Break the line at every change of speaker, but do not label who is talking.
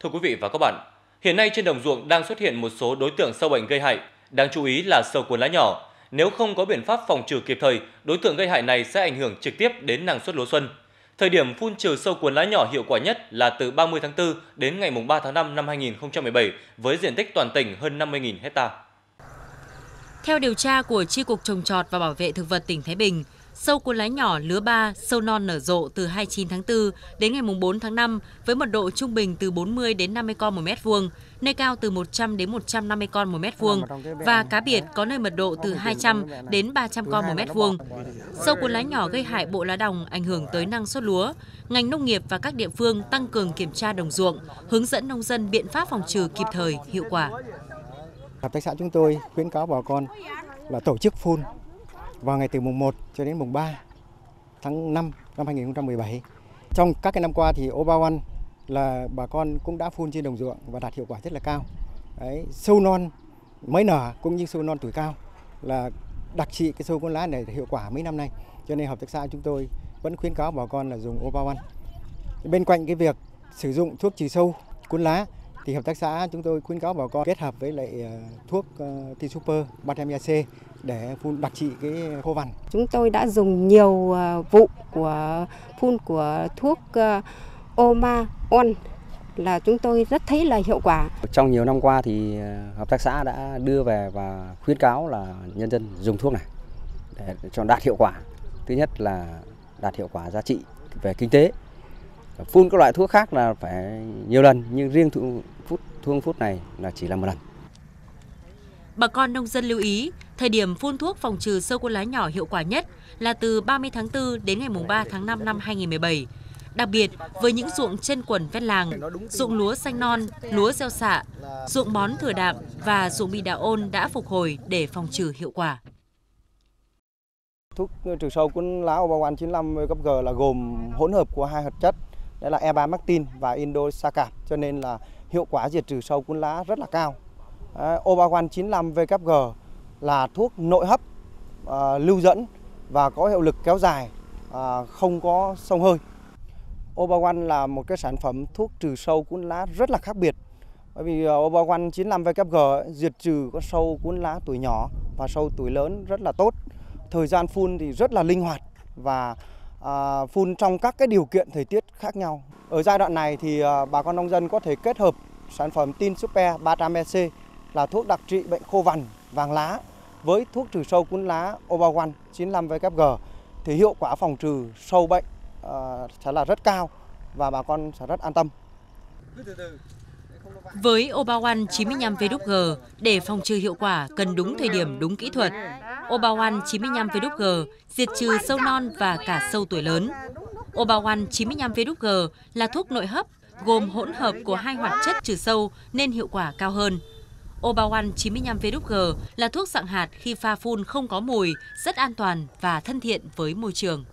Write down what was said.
Thưa quý vị và các bạn, hiện nay trên đồng ruộng đang xuất hiện một số đối tượng sâu bệnh gây hại, đáng chú ý là sâu cuốn lá nhỏ. Nếu không có biện pháp phòng trừ kịp thời, đối tượng gây hại này sẽ ảnh hưởng trực tiếp đến năng suất lúa xuân. Thời điểm phun trừ sâu cuốn lá nhỏ hiệu quả nhất là từ 30 tháng 4 đến ngày 3 tháng 5 năm 2017 với diện tích toàn tỉnh hơn 50.000 hecta.
Theo điều tra của Tri Cục Trồng Trọt và Bảo vệ Thực vật tỉnh Thái Bình, sâu cuốn lá nhỏ lứa 3, sâu non nở rộ từ 29 tháng 4 đến ngày 4 tháng 5 với mật độ trung bình từ 40 đến 50 con một mét vuông, nơi cao từ 100 đến 150 con một mét vuông và cá biệt có nơi mật độ từ 200 đến 300 con một mét vuông. Sâu cuốn lá nhỏ gây hại bộ lá đồng ảnh hưởng tới năng suất lúa. Ngành nông nghiệp và các địa phương tăng cường kiểm tra đồng ruộng, hướng dẫn nông dân biện pháp phòng trừ kịp thời, hiệu quả.
Hợp tác xã chúng tôi khuyến cáo bà con là tổ chức phun vào ngày từ mùng 1 cho đến mùng 3 tháng 5 năm 2017. Trong các cái năm qua thì Obawan là bà con cũng đã phun trên đồng ruộng và đạt hiệu quả rất là cao. Đấy, sâu non mới nở cũng như sâu non tuổi cao là đặc trị cái sâu cuốn lá này hiệu quả mấy năm nay. Cho nên hợp tác xã chúng tôi vẫn khuyến cáo bà con là dùng Obawan. Bên cạnh cái việc sử dụng thuốc trừ sâu cuốn lá thì hợp tác xã chúng tôi khuyến cáo bà con kết hợp với lại ờ, thuốc uh, T Super 300 để phun đặc trị cái khô vằn.
Chúng tôi đã dùng nhiều ờ, vụ của phun của thuốc Oma On là chúng tôi rất thấy là hiệu quả.
Trong nhiều năm qua thì hợp tác xã đã đưa về và khuyến cáo là nhân dân dùng thuốc này để cho đạt hiệu quả. Thứ nhất là đạt hiệu quả giá trị về kinh tế phun các loại thuốc khác là phải nhiều lần nhưng riêng thuốc phút này là chỉ là một lần.
Bà con nông dân lưu ý, thời điểm phun thuốc phòng trừ sâu cuốn lá nhỏ hiệu quả nhất là từ 30 tháng 4 đến ngày 3 tháng 5 năm 2017. Đặc biệt với những ruộng chân quần ven làng, ruộng lúa xanh non, lúa gieo xạ, ruộng bón thừa đạm và ruộng bị đạo ôn đã phục hồi để phòng trừ hiệu quả.
Thuốc trừ sâu cuốn lá Obawan 95 cấp G là gồm hỗn hợp của hai hoạt chất đó là E3 Martin và Indosacap cho nên là hiệu quả diệt trừ sâu cuốn lá rất là cao. Ờ, Obawan 95 VKG là thuốc nội hấp à, lưu dẫn và có hiệu lực kéo dài, à, không có sông hơi. Obawan là một cái sản phẩm thuốc trừ sâu cuốn lá rất là khác biệt. Bởi vì uh, 95 VKG diệt trừ con sâu cuốn lá tuổi nhỏ và sâu tuổi lớn rất là tốt. Thời gian phun thì rất là linh hoạt và à, phun trong các cái điều kiện thời tiết khác nhau. Ở giai đoạn này thì à, bà con nông dân có thể kết hợp sản phẩm Tin Super 300EC là thuốc đặc trị bệnh khô vằn, vàng lá với thuốc trừ sâu cuốn lá Obawan 95VKG thì hiệu quả phòng trừ sâu bệnh à, sẽ là rất cao và bà con sẽ rất an tâm.
Với Obawan 95VG để phòng trừ hiệu quả cần đúng thời điểm đúng kỹ thuật. Obawan 95VG diệt trừ sâu non và cả sâu tuổi lớn. Obawan 95VG là thuốc nội hấp gồm hỗn hợp của hai hoạt chất trừ sâu nên hiệu quả cao hơn. Obawan 95VG là thuốc dạng hạt khi pha phun không có mùi, rất an toàn và thân thiện với môi trường.